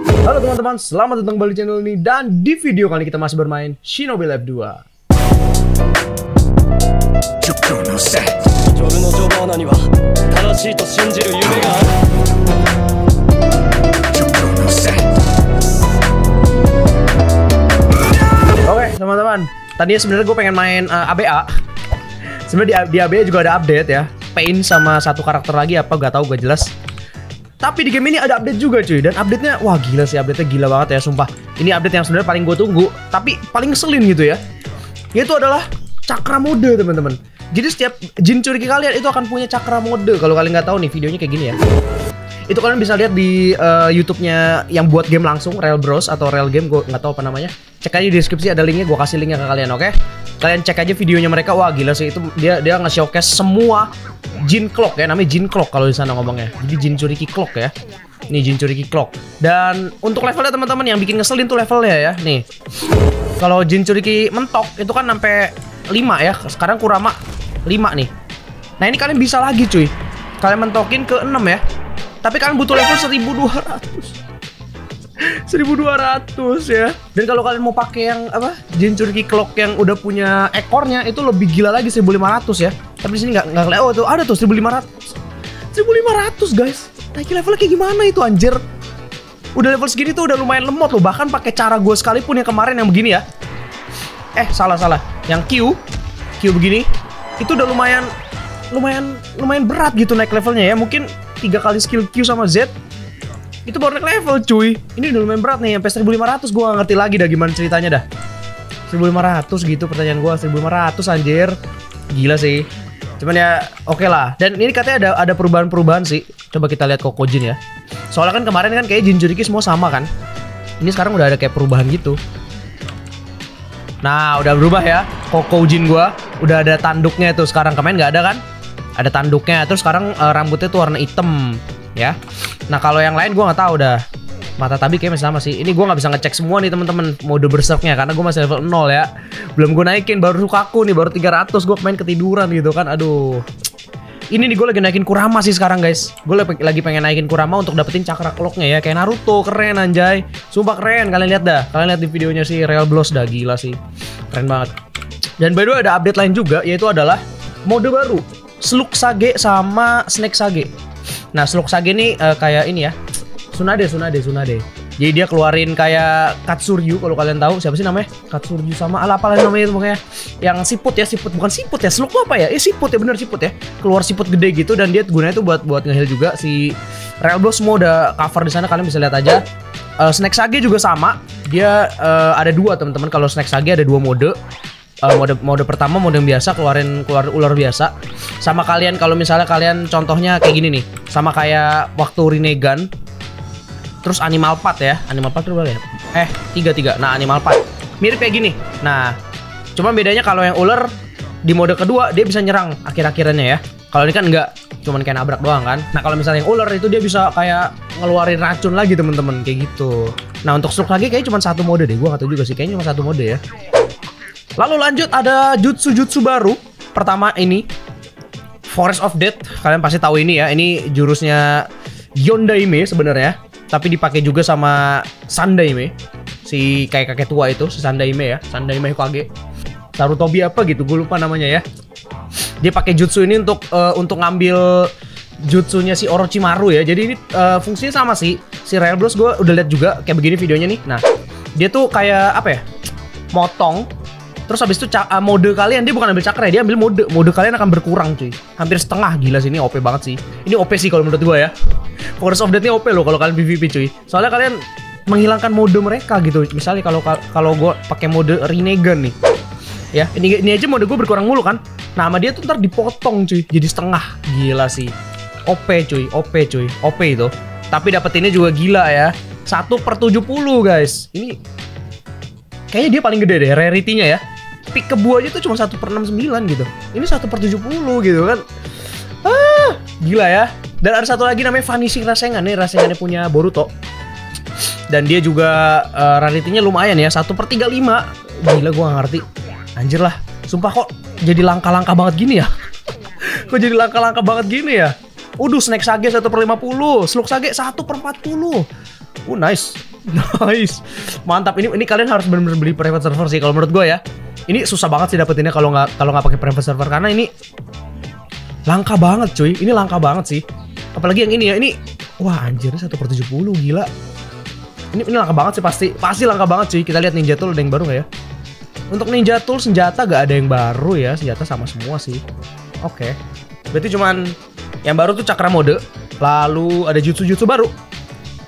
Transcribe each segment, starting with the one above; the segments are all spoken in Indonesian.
Halo teman-teman, selamat datang kembali di channel ini dan di video kali ini kita masih bermain Shinobi Lab 2. Oke teman-teman, tadinya sebenarnya gue pengen main eh, uh, ABA. Sebenarnya di, di ABA juga ada update ya. Pain sama satu karakter lagi apa gak tahu gue jelas tapi di game ini ada update juga cuy. Dan update-nya, wah gila sih update-nya gila banget ya sumpah. Ini update yang sebenarnya paling gue tunggu Tapi paling ngeselin gitu ya. Yaitu adalah cakra mode teman-teman. Jadi setiap jin curigi kalian itu akan punya cakra mode. Kalau kalian nggak tahu nih videonya kayak gini ya itu kalian bisa lihat di eh, YouTube-nya yang buat game langsung Real Bros atau Real Game gue nggak tahu apa namanya. Cek aja di deskripsi ada linknya gue kasih linknya ke kalian oke? Kalian cek aja videonya mereka wah gila sih itu dia dia nge-showcase semua Jin Clock ya namanya Jin Clock kalau di sana ngomongnya. Jadi Jin Curiki Clock ya. Nih Jin Curiki Clock. Dan untuk levelnya teman-teman yang bikin ngeselin tuh levelnya ya nih. Kalau Jin Curiki mentok itu kan sampai 5 ya. Sekarang Kurama 5 nih. Nah ini kalian bisa lagi cuy. Kalian mentokin ke 6 ya tapi kalian butuh level 1200 1200 ya. Dan kalau kalian mau pakai yang apa? Jinchuriki Clock yang udah punya ekornya itu lebih gila lagi 1500 ya. Tapi di sini nggak nggak. Oh tuh ada tuh 1500. 1500 guys. Naikin levelnya kayak gimana itu anjir? Udah level segini tuh udah lumayan lemot loh. Bahkan pakai cara gue sekalipun yang kemarin yang begini ya. Eh salah salah. Yang Q, Q begini itu udah lumayan lumayan lumayan berat gitu naik levelnya ya. Mungkin tiga kali skill Q sama Z itu baru naik level cuy. Ini udah lumayan berat nih sampai 1500 gue gak ngerti lagi dah gimana ceritanya dah. 1500 gitu pertanyaan gue 1500 anjir. Gila sih. Cuman ya oke lah. Dan ini katanya ada ada perubahan-perubahan sih. Coba kita lihat Kokojin ya. Soalnya kan kemarin kan kayak Jinchuriki semua sama kan. Ini sekarang udah ada kayak perubahan gitu. Nah udah berubah ya Kokojin gua. Udah ada tanduknya tuh sekarang. Kemarin nggak ada kan ada tanduknya. Terus sekarang eh, rambutnya tuh warna hitam ya. Nah kalau yang lain gua nggak tahu dah. Mata tabi kayaknya masih sama sih. Ini gua nggak bisa ngecek semua nih teman-teman mode berserknya karena gua masih level 0 ya. Belum gue naikin baru Sukaku nih baru 300 gua main ketiduran gitu kan aduh. Ini nih gue lagi naikin Kurama sih sekarang guys. Gue lagi pengen naikin Kurama untuk dapetin cakra clocknya ya. Kayak Naruto keren anjay. Sumpah keren kalian lihat dah. Kalian lihat di videonya si Real Bloss dah gila sih. Keren banget. Dan by the way ada update lain juga Yaitu adalah mode baru Slug Sage sama Snake Sage. Nah Slug Sage ini eh, kayak ini ya. Tsunade Tsunade Tsunade jadi dia keluarin kayak Katsuryu kalau kalian tahu. Siapa sih namanya? Katsuryu sama ala apa namanya itu pokoknya? Yang siput ya siput. Bukan siput ya tuh apa ya? Eh siput ya bener siput ya. Keluar siput gede gitu dan dia gunanya tuh buat buat ngeheal juga si Real Blow semua udah cover di sana kalian bisa lihat aja. Eh, Snake Sage juga sama. Dia eh, ada dua teman-teman. Kalau Snake Sage ada dua mode Eh, mode mode pertama mode yang biasa keluarin keluar ular biasa. Sama kalian kalau misalnya kalian contohnya kayak gini nih. Sama kayak waktu Rinnegan terus animal part ya. Animal itu berapa ya? Eh tiga tiga. Nah animal part mirip kayak gini. Nah cuma bedanya kalau yang ular di mode kedua dia bisa nyerang akhir-akhirannya ya. Kalau ini kan enggak cuman kayak nabrak doang kan. Nah kalau misalnya yang ular itu dia bisa kayak ngeluarin racun lagi temen-temen kayak gitu. Nah untuk struk lagi kayaknya cuma satu mode deh. Gua nggak tahu juga sih. Kayaknya cuma satu mode ya lalu lanjut ada jutsu-jutsu baru. Pertama ini Forest of Death. Kalian pasti tahu ini ya. Ini jurusnya Yondaime sebenarnya. Tapi dipakai juga sama Sandaime. Si kayak kakek tua itu si Sandaime ya. Sandaime Hokage. Sarutobi apa gitu gue lupa namanya ya. Dia pakai jutsu ini untuk eh, untuk ngambil jutsunya si Orochimaru ya. Jadi ini eh, fungsinya sama sih. Si Real Bros gue udah lihat juga kayak begini videonya nih. Nah dia tuh kayak apa ya? Motong Terus habis itu uh, mode kalian dia bukan ambil cakra ya, dia ambil mode. Mode kalian akan berkurang cuy. Hampir setengah gila sih ini OP banget sih. Ini OP sih kalau menurut gua ya. Forest of Death ini OP loh kalau kalian PvP cuy. Soalnya kalian menghilangkan mode mereka gitu. Misalnya kalau kalau gua pakai mode Rinnegan nih. Ya, ini ini aja mode gue berkurang mulu kan. Nah, sama dia tuh ntar dipotong cuy, jadi setengah. Gila sih. OP cuy, OP cuy, OP itu. Tapi dapetinnya juga gila ya. 1 per 70 guys. Ini kayaknya dia paling gede deh rarity-nya ya. Pick kebu aja tuh cuma 1 per 69 gitu. Ini 1 per 70 gitu kan. Ah, gila ya. Dan ada satu lagi namanya Vanishing Rasengan nih, Rasengannya punya Boruto. Dan dia juga eh, rarity-nya lumayan ya, 1 per 35. Gila gua gak ngerti. Anjir lah, sumpah kok jadi langka-langka banget gini ya. kok jadi langka-langka banget gini ya. Udah Snake Sage 1 per 50, Slug Sage 1 per 40. Uh nice. Nice. Mantap. Ini ini kalian harus benar-benar beli private server sih kalau menurut gue ya. Ini susah banget sih dapetinnya kalau nggak kalau nggak pakai private server karena ini langka banget cuy. Ini langka banget sih. Apalagi yang ini ya. Ini wah anjir 1 per 70 gila. Ini ini langka banget sih pasti. Pasti langka banget cuy. Kita lihat Ninja Tool ada yang baru nggak ya? Untuk Ninja Tool senjata gak ada yang baru ya. Senjata sama semua sih. Oke. Berarti cuman yang baru tuh cakra mode. Lalu ada jutsu-jutsu baru.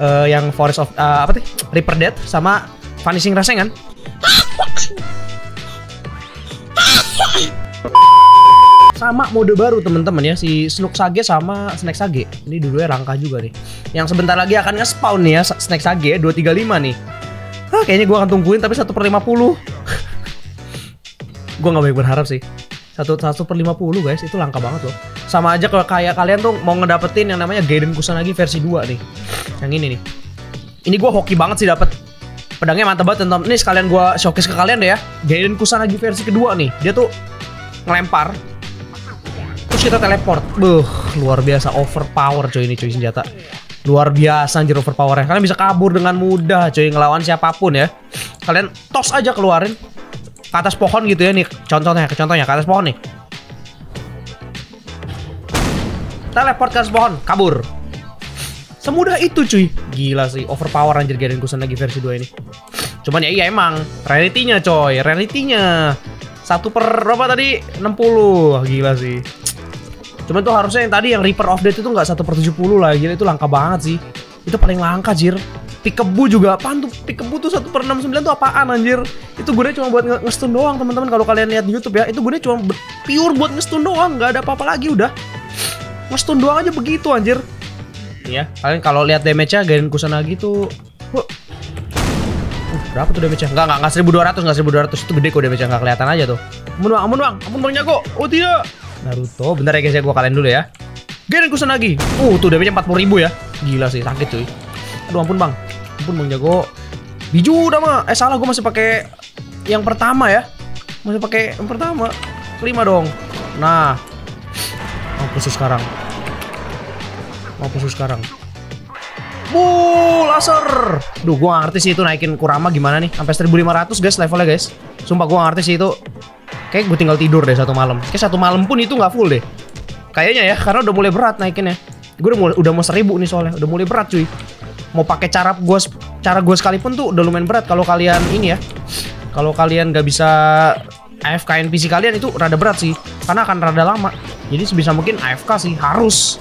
Eh, yang Forest of eh, apa sih? Reaper Death sama Vanishing Rasengan. Sama mode baru teman-teman ya si Snook Sage sama Snake Sage. Ini dua-duanya langka juga nih. Yang sebentar lagi akan nge-spawn nih ya Snake Sage 235 nih. Ah, kayaknya gua akan tungguin tapi 1 per 50 Gua nggak banyak berharap sih satu satu per 50 guys itu langka banget loh sama aja kalau kayak kalian tuh mau ngedapetin yang namanya Gaiden Kusanagi versi 2 nih. Yang ini nih. Ini gua hoki banget sih dapet. Pedangnya mantap banget teman ini sekalian gua showcase ke kalian deh ya. Gaiden Kusanagi versi kedua nih. Dia tuh ngelempar. Terus kita teleport. Buh, luar biasa. Overpower coy ini cuy senjata. Luar biasa anjir overpowernya. Kalian bisa kabur dengan mudah coy ngelawan siapa pun ya. Kalian tos aja keluarin ke atas pohon gitu ya nih. Contohnya contohnya ke atas pohon nih teleport ke pohon kabur. Semudah itu cuy. Gila sih overpower anjir Gaiden Kusanagi versi 2 ini. Cuman ya iya emang. Realitinya coy realitinya. Satu per berapa tadi? 60 gila sih. Cuman tuh harusnya yang tadi yang Reaper of Death itu nggak satu per 70 lah. Gila itu langka banget sih. Itu paling langka jir. Pikebu juga apaan tuh? Pikebu tuh 1 per 69 tuh apaan anjir? Itu gunanya cuma buat nge- ngestun doang teman-teman. Kalau kalian lihat di YouTube ya itu gunanya cuma pure buat ngestun doang. Nggak ada apa-apa lagi udah ngestun doang aja begitu anjir. Ya kalian kalau lihat damage-nya Gaiden Kusanagi tuh Wah. Uh, berapa tuh damage-nya? Enggak, enggak, enggak 1200, enggak 1200 Itu gede kok damage-nya, enggak kelihatan aja tuh. Ampun bang, ampun bang, ampun bang Jago. Oh tidak. Naruto, bentar ya guys ya, gua kalian dulu ya. Gaiden Kusanagi Uh, tuh damage-nya 40 ribu ya. Gila sih, sakit cuy. Aduh ampun bang. Ampun bang Jago. Biju udah mah Eh salah gue masih pakai Yang pertama ya. Masih pakai yang pertama. Kelima dong. Nah. Mampus sekarang Mampus sekarang Bu, laser. Duh, gua ngerti sih itu naikin Kurama gimana nih. Sampai 1500 guys levelnya guys. Sumpah gua ngerti sih itu. Kayak gue tinggal tidur deh satu malam. Kayak satu malam pun itu nggak full deh. Kayaknya ya, karena udah mulai berat naikinnya. Gue udah mulai udah mau seribu nih soalnya, udah mulai berat cuy. Mau pakai cara gue cara gue sekalipun tuh udah lumayan berat kalau kalian ini ya. Kalau kalian nggak bisa AFK NPC kalian itu rada berat sih, karena akan rada lama. Jadi sebisa mungkin AFK sih harus.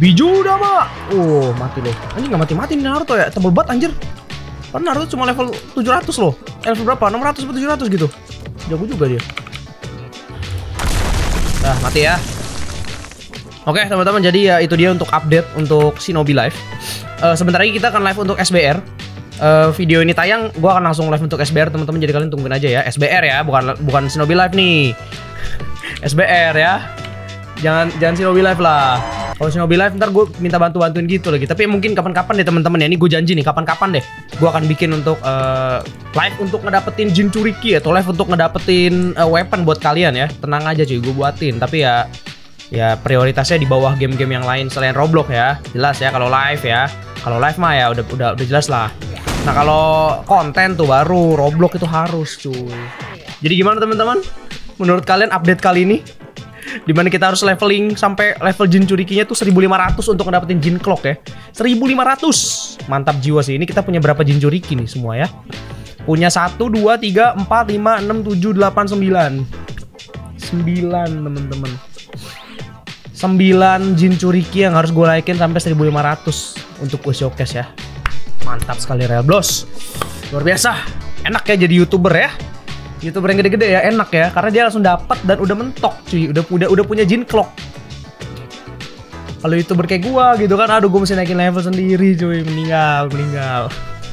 Biju udah mah. Oh, mati loh. Anjing nggak mati-mati nih Naruto ya. Tebel banget anjir. Padahal Naruto cuma level 700 loh. Level berapa? 600 atau 700 gitu. Jago juga dia. Nah, mati ya. Oke, teman-teman. Jadi ya itu dia untuk update untuk Shinobi Live. Eh, sebentar lagi kita akan live untuk SBR. Eh, video ini tayang, gua akan langsung live untuk SBR teman-teman. Jadi kalian tungguin aja ya. SBR ya, bukan bukan Shinobi Live nih. SBR ya. Jangan jangan Shinobi Live lah. Kalau Shinobi Live ntar gue minta bantu bantuin gitu lagi. Tapi mungkin kapan-kapan deh teman-teman ya. Ini gue janji nih kapan-kapan deh. Gue akan bikin untuk eh, live untuk ngedapetin Jinchuriki atau live untuk ngedapetin eh, weapon buat kalian ya. Tenang aja cuy, gue buatin. Tapi ya ya prioritasnya di bawah game-game yang lain selain Roblox ya. Jelas ya kalau live ya. Kalau live mah ya udah udah udah jelas lah. Nah kalau konten tuh baru Roblox itu harus cuy. Jadi gimana teman-teman? Menurut kalian update kali ini? Di mana kita harus leveling sampai level Jin Curikinya tuh 1500 untuk ngedapetin Jin Clock ya. 1500 Mantap jiwa sih. Ini kita punya berapa Jin Curiki nih semua ya? Punya 1, 2, 3, 4, 5, 6, 7, 8, 9 9 temen-temen 9 Jin Curiki yang harus gue naikin sampai 1500 Untuk gue showcase ya. Mantap sekali Real Blos Luar biasa. Enak ya jadi youtuber ya youtuber yang gede-gede ya enak ya. Karena dia langsung dapat dan udah mentok cuy. Udah udah udah punya jin clock. Kalau youtuber kayak gua gitu kan aduh gua mesti naikin level sendiri cuy. Meninggal meninggal.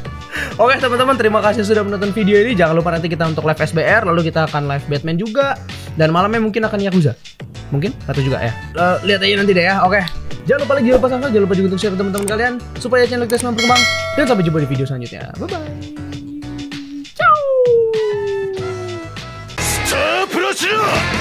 Oke teman-teman terima kasih sudah menonton video ini. Jangan lupa nanti kita untuk live SBR lalu kita akan live Batman juga. Dan malamnya mungkin akan Yakuza. Mungkin? Atau juga ya? Eh, lihat aja nanti deh ya. Oke. Jangan lupa like jangan lupa subscribe jangan lupa juga untuk share ke teman-teman kalian supaya channel kita semakin berkembang. Dan sampai jumpa di video selanjutnya. Bye bye 싫 어.